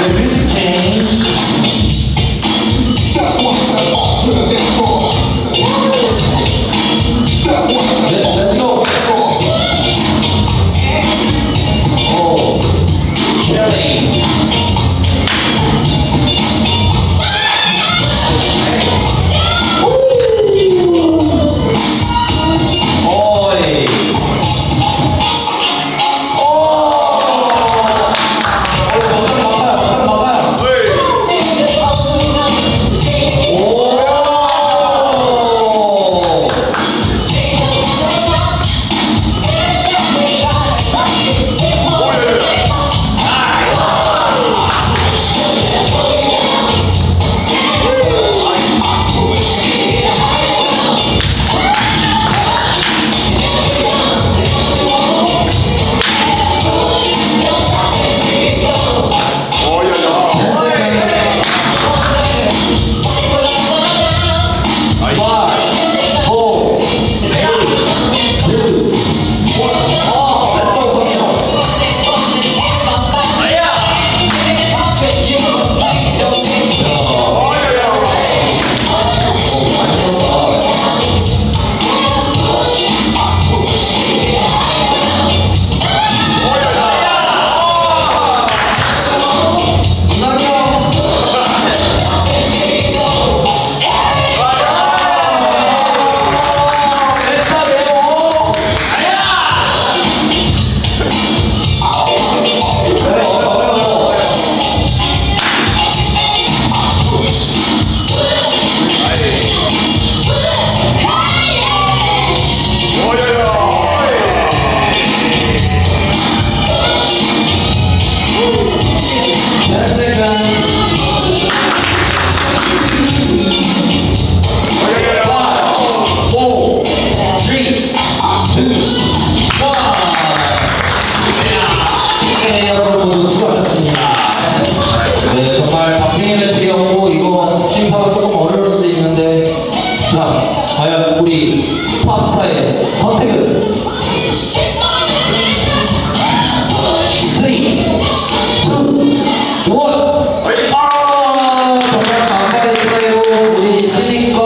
Step one step off to the dance floor. Step one へってくる。ーれ